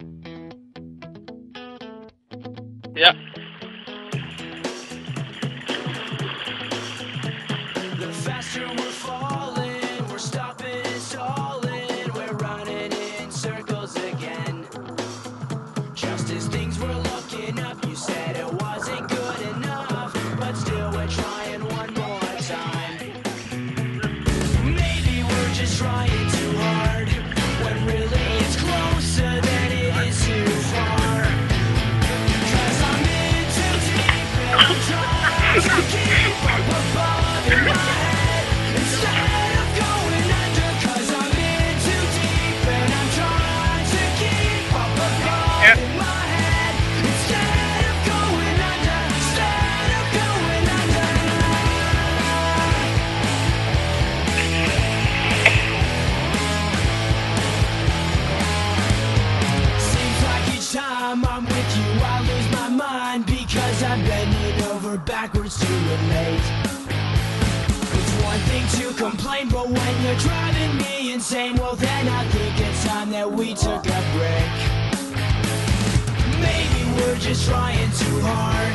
Yep. The faster we're falling, we're stopping and stalling, we're running in circles again. Just as things were looking up, you said it wasn't good enough, but still we're trying one more time. Maybe we're just trying Yeah. bending backwards to relate. It's one thing to complain, but when you're driving me insane, well then I think it's time that we took a break. Maybe we're just trying too hard,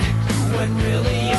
when really